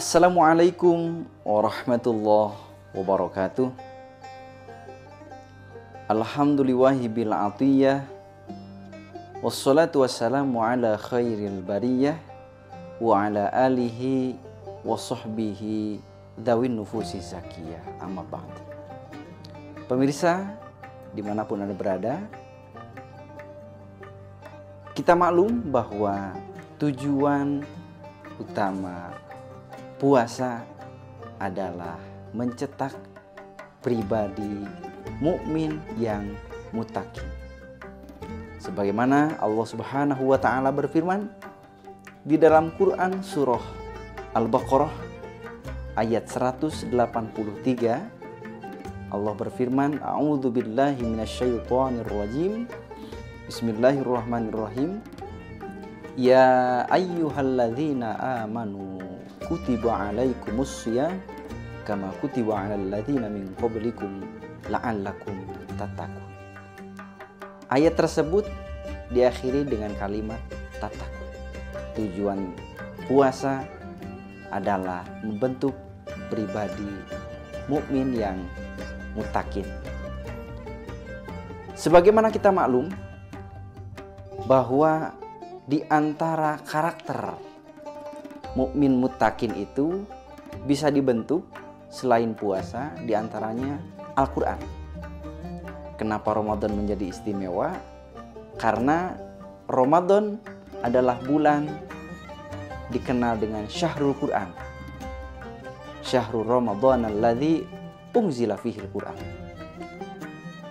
Assalamualaikum warahmatullahi wabarakatuh. Alhamdulillahi bil Wassalatu wassalamu ala khairil bariyah Wa ala alihi wa sahbihi Dawin nufusi zakiyah. Amma ba'd. Pemirsa di mana pun anda berada Kita maklum bahwa tujuan utama puasa adalah mencetak pribadi mukmin yang mutakin. Sebagaimana Allah Subhanahu wa taala berfirman di dalam Quran surah Al-Baqarah ayat 183 Allah berfirman A'udzu billahi minasyaitonir rajim Bismillahirrahmanirrahim Ya ayyuhalladzina amanu kutiba alaikumus siyam kama kutiba alal ladzina min qablikum la'allakum tattaqun. Ayat tersebut diakhiri dengan kalimat tatakun. Tujuan puasa adalah membentuk pribadi mukmin yang mutakin. Sebagaimana kita maklum bahwa di antara karakter mukmin mutakin itu bisa dibentuk selain puasa di antaranya Al-Quran. Kenapa Ramadan menjadi istimewa? Karena Ramadan adalah bulan dikenal dengan Syahrul Quran. Syahrul Ramadan alladzi unzila fihil Quran.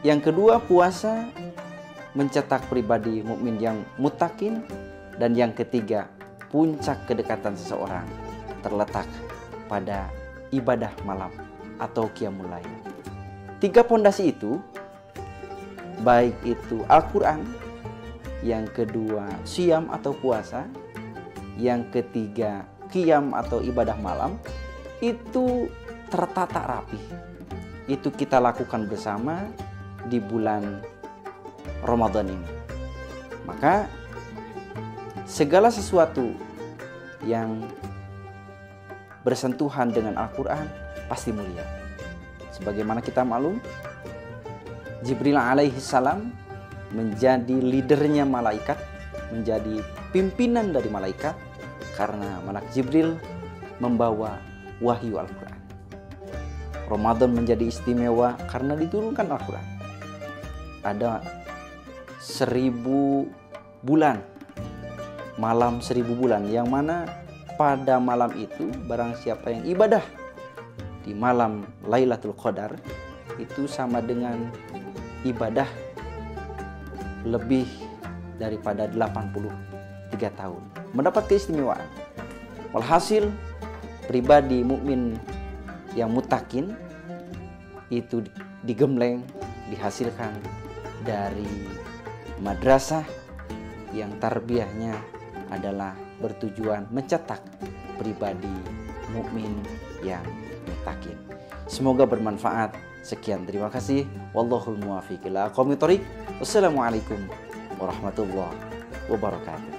Yang kedua puasa mencetak pribadi mukmin yang mutakin dan yang ketiga puncak kedekatan seseorang terletak pada ibadah malam atau qiyamul lail. Tiga pondasi itu baik itu Al-Qur'an, yang kedua siam atau puasa, yang ketiga qiyam atau ibadah malam itu tertata rapi. Itu kita lakukan bersama di bulan Ramadan ini. Maka segala sesuatu yang bersentuhan dengan Al-Quran pasti mulia. Sebagaimana kita maklum, Jibril alaihi salam menjadi leadernya malaikat, menjadi pimpinan dari malaikat karena malak Jibril membawa wahyu Al-Quran. Ramadan menjadi istimewa karena diturunkan Al-Quran. Ada seribu bulan, malam seribu bulan. Yang mana pada malam itu barang siapa yang ibadah di malam Lailatul Qadar itu sama dengan ibadah lebih daripada 83 tahun. Mendapat keistimewaan. Walhasil pribadi mukmin yang mutakin itu digembleng dihasilkan dari madrasah yang tarbiyahnya adalah bertujuan mencetak pribadi mukmin yang mutakin. Semoga bermanfaat. Sekian terima kasih. Wallahul muwaffiq ila Wassalamualaikum warahmatullahi wabarakatuh.